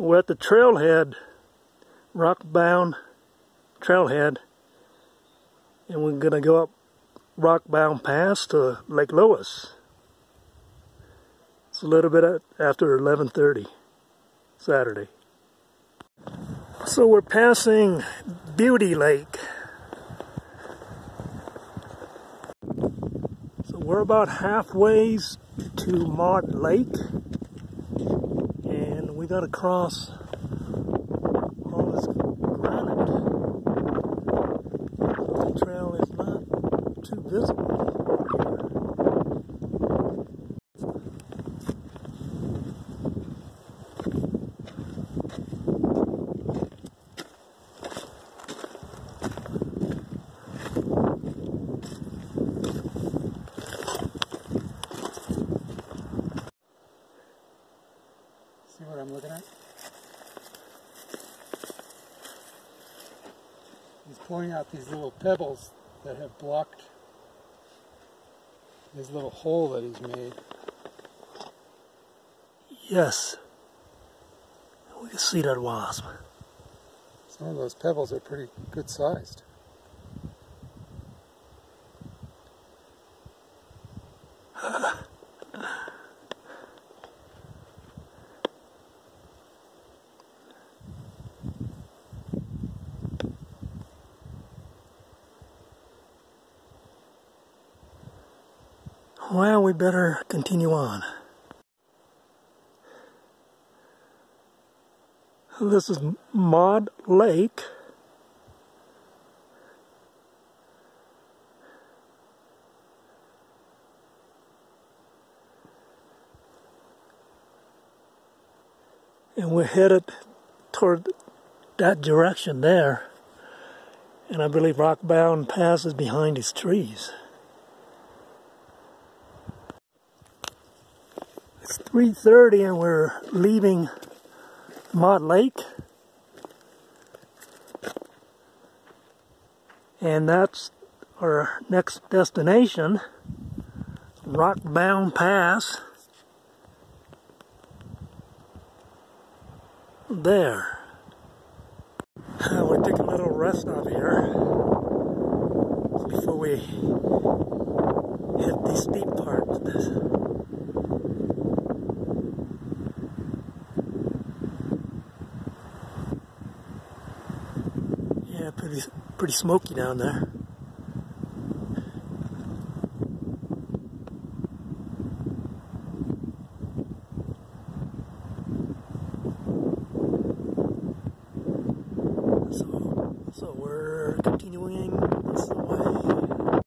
We're at the trailhead, Rockbound Trailhead, and we're gonna go up Rockbound Pass to Lake Lois. It's a little bit after 11:30 Saturday. So we're passing Beauty Lake. So we're about halfway to Maud Lake got to cross all this granite. The trail is not too visible. See what I'm looking at? He's pulling out these little pebbles that have blocked this little hole that he's made. Yes. We can see that wasp. Some of those pebbles are pretty good sized. Well, we better continue on. This is Maud Lake. And we're headed toward that direction there. And I believe Rockbound Pass is behind these trees. It's 3.30 and we're leaving Maud Lake. And that's our next destination, Rockbound Pass. There. Uh, we take a little rest out here before we hit the steep part of this. Yeah, pretty smoky down there. So, so we're continuing this way.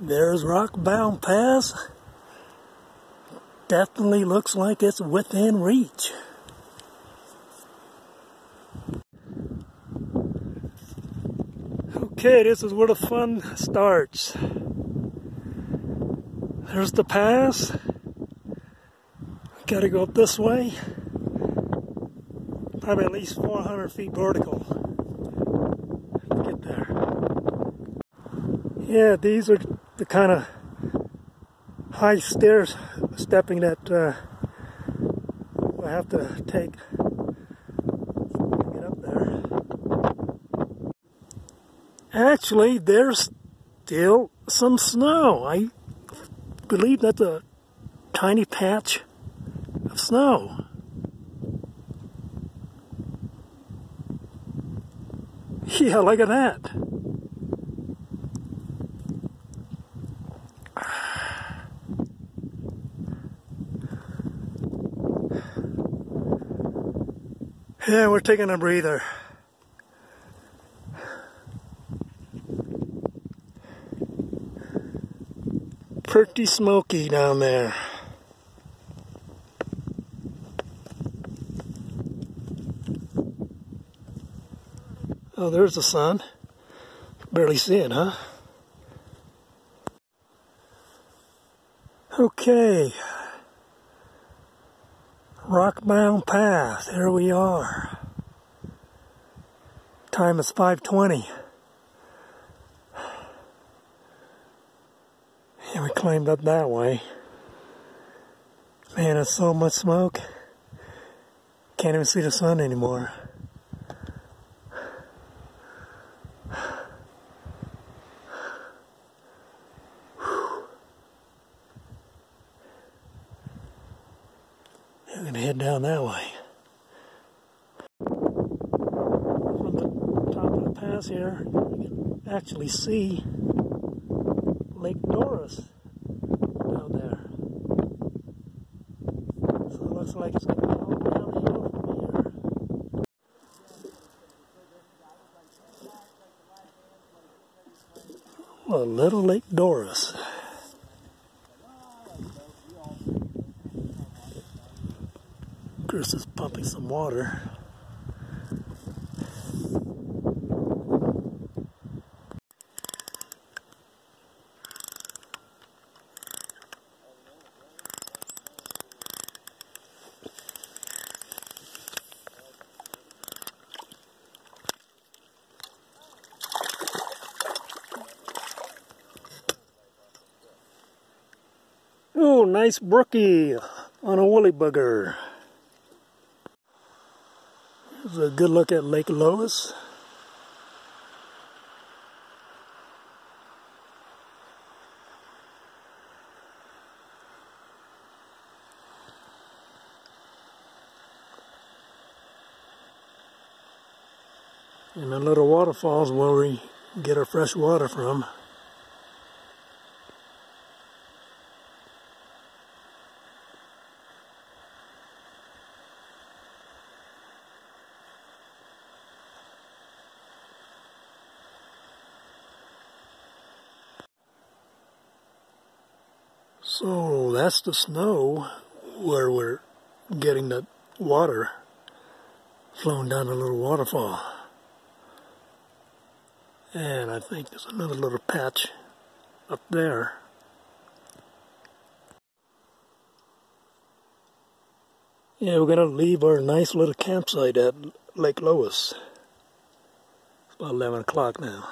There's Rockbound Pass definitely looks like it's within reach. Okay, this is where the fun starts. There's the pass. Gotta go up this way. Probably at least 400 feet vertical. Get there. Yeah, these are the kind of high stairs stepping that uh, we'll have to take to get up there. Actually, there's still some snow. I believe that's a tiny patch of snow. Yeah, look at that. Yeah, we're taking a breather. Pretty smoky down there. Oh, there's the sun. Barely see it, huh? Okay. Rockbound Pass, here we are. Time is 5.20. And we climbed up that way. Man, it's so much smoke. Can't even see the sun anymore. I'm gonna head down that way. From the top of the pass here, you can actually see Lake Doris down there. So it looks like it's going to all downhill from here. Well, little Lake Doris. Chris is pumping some water. Oh, nice brookie on a woolly bugger. Here's a good look at Lake Lois. And the little waterfalls where we get our fresh water from. So that's the snow where we're getting the water flowing down the little waterfall. And I think there's another little patch up there. Yeah, we're gonna leave our nice little campsite at Lake Lois. It's about 11 o'clock now.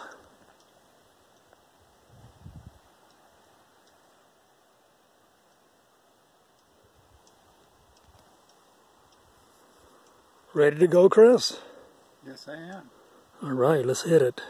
Ready to go, Chris? Yes, I am. All right, let's hit it.